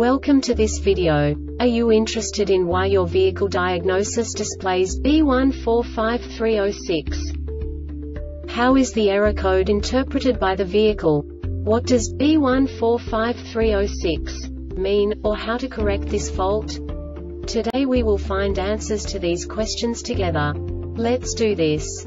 Welcome to this video. Are you interested in why your vehicle diagnosis displays B145306? How is the error code interpreted by the vehicle? What does B145306 mean, or how to correct this fault? Today we will find answers to these questions together. Let's do this.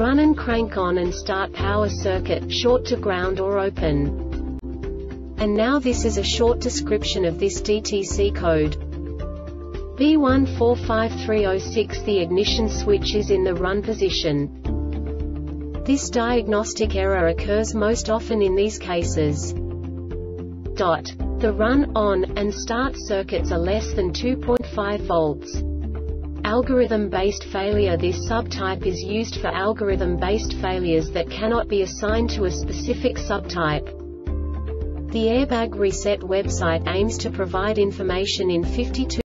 Run and crank on and start power circuit, short to ground or open. And now this is a short description of this DTC code. B145306 The ignition switch is in the run position. This diagnostic error occurs most often in these cases. Dot. The run, on, and start circuits are less than 2.5 volts algorithm-based failure This subtype is used for algorithm-based failures that cannot be assigned to a specific subtype. The Airbag Reset website aims to provide information in 52